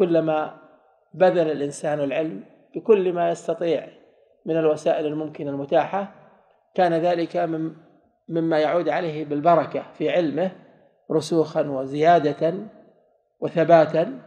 كلما بذل الإنسان العلم بكل ما يستطيع من الوسائل الممكنة المتاحة كان ذلك من مما يعود عليه بالبركة في علمه رسوخا وزيادة وثباتا.